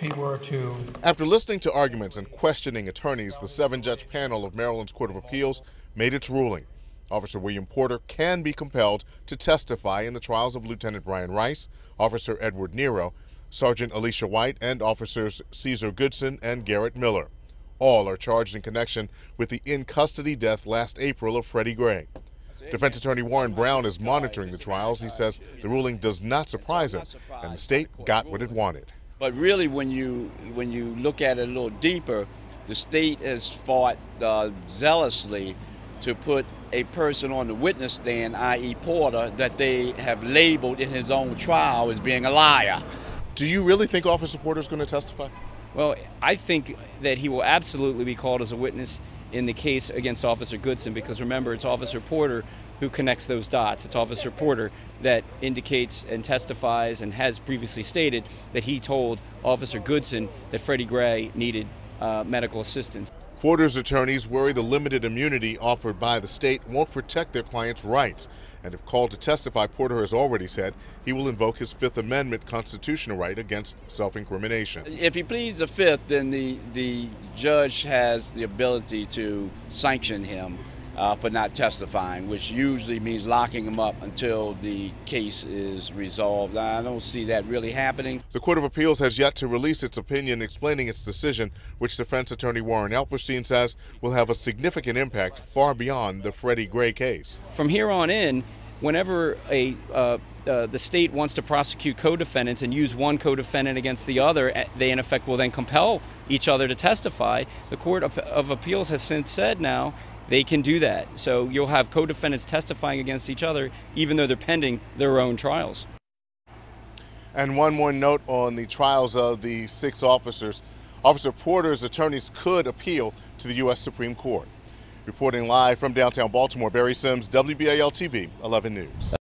if he were to. After listening to arguments and questioning attorneys, the seven judge panel of Maryland's Court of Appeals made its ruling. Officer William Porter can be compelled to testify in the trials of Lieutenant Brian Rice, Officer Edward Nero, Sergeant Alicia White, and Officers Caesar Goodson and Garrett Miller. All are charged in connection with the in custody death last April of Freddie Gray. Defense attorney Warren Brown is monitoring the trials. He says the ruling does not surprise him, and the state got what it wanted. But really, when you when you look at it a little deeper, the state has fought uh, zealously to put a person on the witness stand, i.e., Porter, that they have labeled in his own trial as being a liar. Do you really think Officer Porter is going to testify? Well, I think that he will absolutely be called as a witness in the case against Officer Goodson because remember, it's Officer Porter who connects those dots. It's Officer Porter that indicates and testifies and has previously stated that he told Officer Goodson that Freddie Gray needed uh, medical assistance. Porter's attorneys worry the limited immunity offered by the state won't protect their clients' rights. And if called to testify, Porter has already said he will invoke his Fifth Amendment constitutional right against self incrimination. If he pleads the Fifth, then the, the judge has the ability to sanction him uh, for not testifying, which usually means locking them up until the case is resolved. I don't see that really happening. The Court of Appeals has yet to release its opinion explaining its decision, which defense attorney Warren Alperstein says will have a significant impact far beyond the Freddie Gray case. From here on in, whenever a uh, uh, the state wants to prosecute co-defendants and use one co-defendant against the other, eh, they in effect will then compel each other to testify. The Court of, of Appeals has since said now they can do that. So you'll have co-defendants testifying against each other, even though they're pending their own trials. And one more note on the trials of the six officers. Officer Porter's attorneys could appeal to the U.S. Supreme Court. Reporting live from downtown Baltimore, Barry Simms, WBAL TV 11 News.